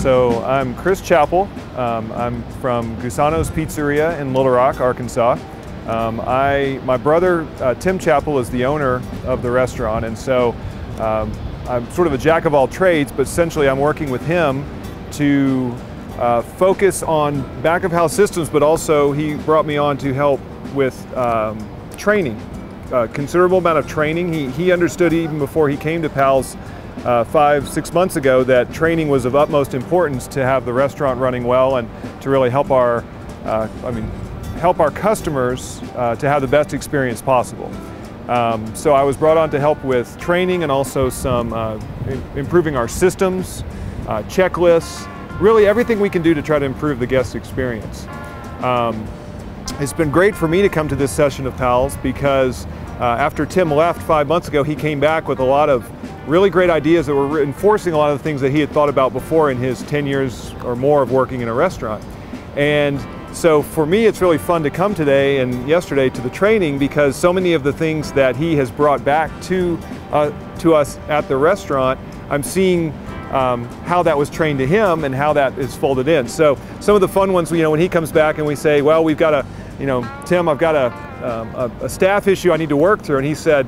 So I'm Chris Chappell. Um, I'm from Gusano's Pizzeria in Little Rock, Arkansas. Um, I, my brother uh, Tim Chappell is the owner of the restaurant, and so um, I'm sort of a jack of all trades, but essentially I'm working with him to uh, focus on back of house systems, but also he brought me on to help with um, training, a considerable amount of training. He, he understood even before he came to Pal's uh, five, six months ago that training was of utmost importance to have the restaurant running well and to really help our, uh, I mean, help our customers uh, to have the best experience possible. Um, so I was brought on to help with training and also some uh, improving our systems, uh, checklists, really everything we can do to try to improve the guest experience. Um, it's been great for me to come to this session of Pal's because uh, after Tim left five months ago, he came back with a lot of really great ideas that were reinforcing a lot of the things that he had thought about before in his 10 years or more of working in a restaurant. And so for me, it's really fun to come today and yesterday to the training because so many of the things that he has brought back to, uh, to us at the restaurant, I'm seeing um, how that was trained to him and how that is folded in. So some of the fun ones, you know, when he comes back and we say, well, we've got a, you know, Tim, I've got a, um, a, a staff issue I need to work through. And he said,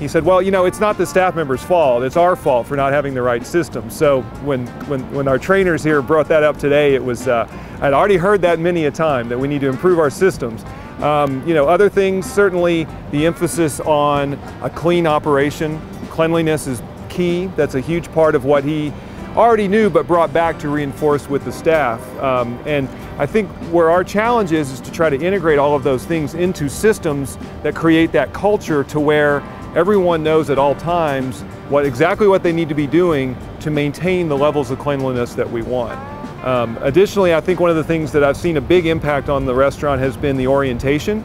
he said, well, you know, it's not the staff member's fault. It's our fault for not having the right system. So when, when, when our trainers here brought that up today, it was, uh, I'd already heard that many a time that we need to improve our systems. Um, you know, other things, certainly the emphasis on a clean operation. Cleanliness is key. That's a huge part of what he already knew but brought back to reinforce with the staff. Um, and I think where our challenge is is to try to integrate all of those things into systems that create that culture to where everyone knows at all times what exactly what they need to be doing to maintain the levels of cleanliness that we want. Um, additionally, I think one of the things that I've seen a big impact on the restaurant has been the orientation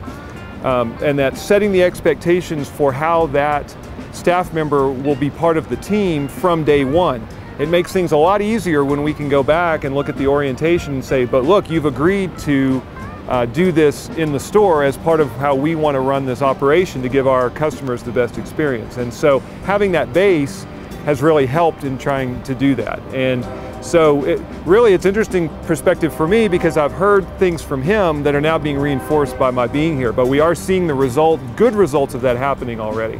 um, and that setting the expectations for how that staff member will be part of the team from day one. It makes things a lot easier when we can go back and look at the orientation and say, but look, you've agreed to uh, do this in the store as part of how we want to run this operation to give our customers the best experience. And so having that base has really helped in trying to do that. And so it, really it's interesting perspective for me because I've heard things from him that are now being reinforced by my being here, but we are seeing the result, good results of that happening already.